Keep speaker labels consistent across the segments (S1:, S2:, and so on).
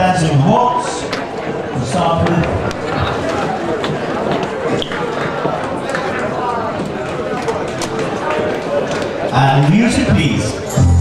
S1: Dancing Waltz to start with. And music please.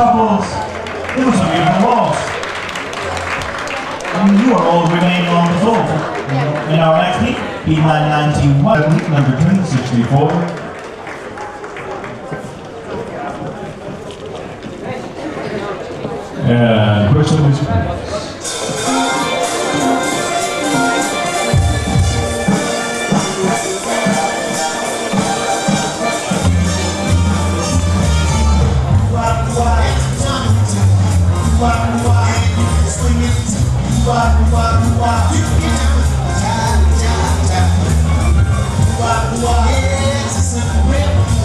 S1: couples. It was a beautiful waltz. and you are all remaining on the floor. In our next heat, B minor 91, week number 264. Yeah, uh, question is.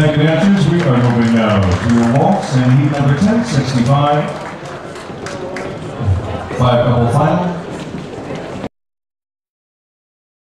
S1: thank you, dancers. We are moving now to your waltz and heat number 1065. Five couple final.